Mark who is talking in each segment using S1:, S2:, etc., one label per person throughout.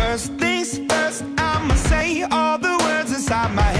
S1: First things first, I'ma say all the words inside my head.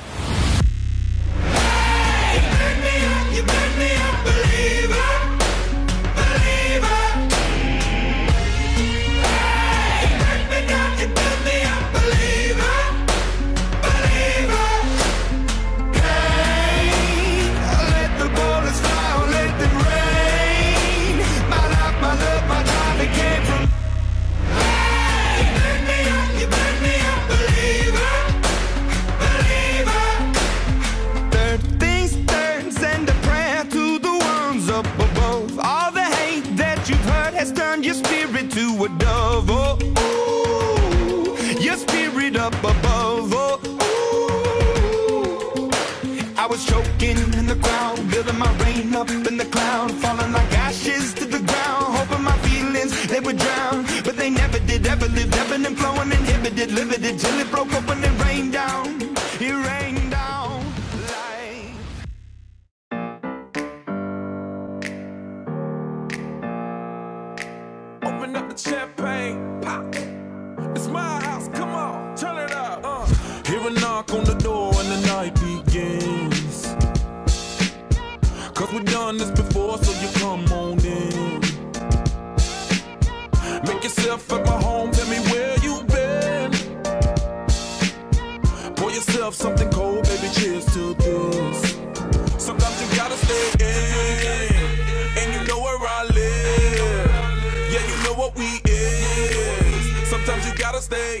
S1: Has turned your spirit to a dove. Oh, ooh, your spirit up above. Oh, ooh. I was choking in the crowd, building my
S2: knock on the door and the night begins. Cause we've done this before, so you come on in. Make yourself at my home, tell me where you've been. Pour yourself something cold, baby, cheers to this. Sometimes you gotta stay in, and you know where I live. Yeah, you know what we is. Sometimes you gotta stay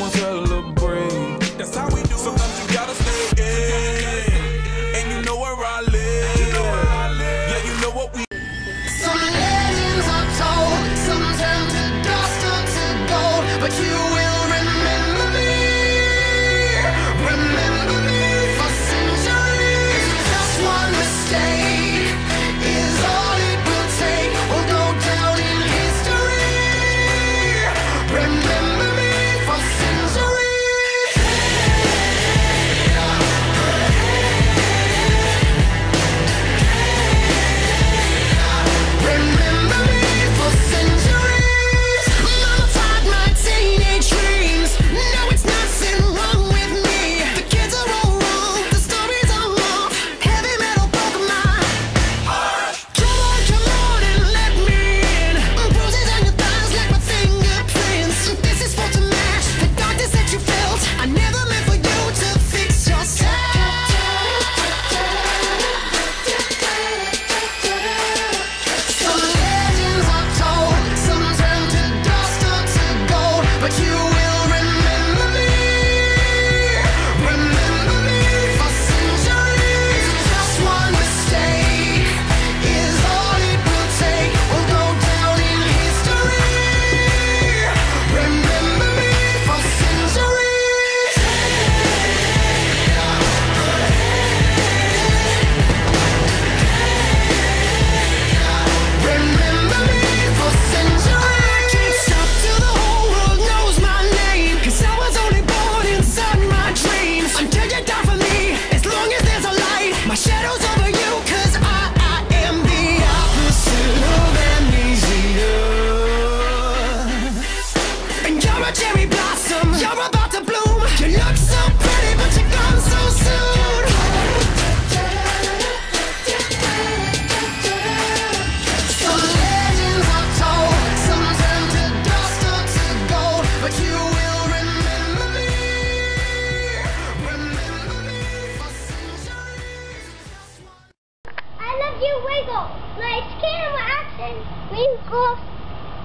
S2: on,
S3: remember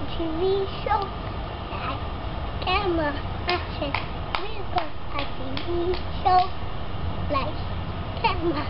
S4: TV show. Like camera action. Wiggle. A TV show. Like camera